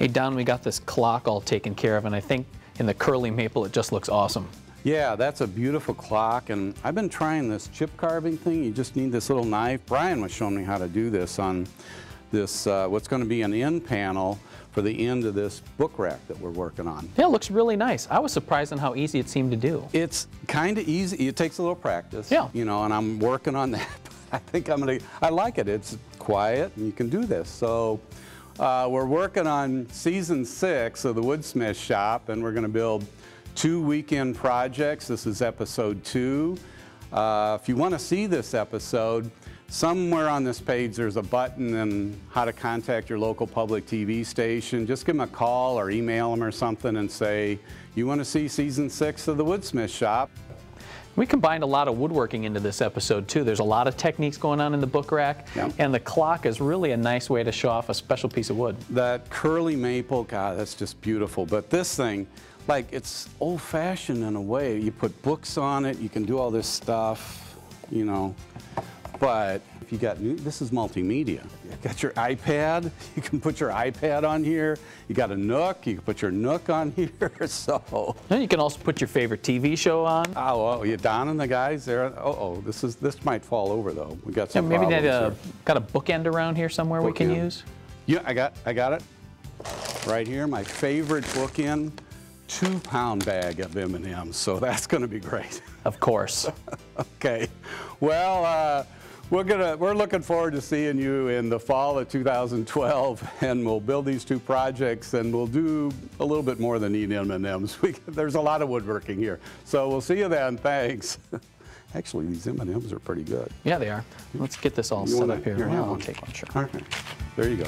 Hey Don, we got this clock all taken care of and I think in the curly maple it just looks awesome. Yeah, that's a beautiful clock, and I've been trying this chip carving thing. You just need this little knife. Brian was showing me how to do this on this, uh, what's going to be an end panel for the end of this book rack that we're working on. Yeah, it looks really nice. I was surprised on how easy it seemed to do. It's kind of easy. It takes a little practice. Yeah. You know, and I'm working on that. I think I'm going to, I like it. It's quiet, and you can do this. So uh, we're working on season six of the Woodsmith Shop, and we're going to build two weekend projects. This is episode two. Uh, if you want to see this episode, somewhere on this page there's a button and how to contact your local public TV station. Just give them a call or email them or something and say, you want to see season six of the Woodsmith Shop. We combined a lot of woodworking into this episode too. There's a lot of techniques going on in the book rack, Yeah. and the clock is really a nice way to show off a special piece of wood. That curly maple, God, that's just beautiful. But this thing, like it's old fashioned in a way. You put books on it, you can do all this stuff, you know. But if you got new, this is multimedia. You got your iPad, you can put your iPad on here. You got a Nook, you can put your Nook on here. So, And you can also put your favorite TV show on. oh, oh you Don and the guys there. Oh, oh, this is this might fall over though. We got Yeah, some maybe problems that uh, got a bookend around here somewhere we can use. Yeah, I got, I got it. Right here, my favorite bookend, two-pound bag of M&Ms. So that's going to be great. Of course. okay. Well, uh, we're gonna, we're looking forward to seeing you in the fall of 2012, and we'll build these two projects, and we'll do a little bit more than eat M&Ms. We, there's a lot of woodworking here. So we'll see you then. Thanks. Actually, these M&Ms are pretty good. yeah, they are. Let's get this all You set wanna- up here. here, I'll take one, sure. All right. There you go.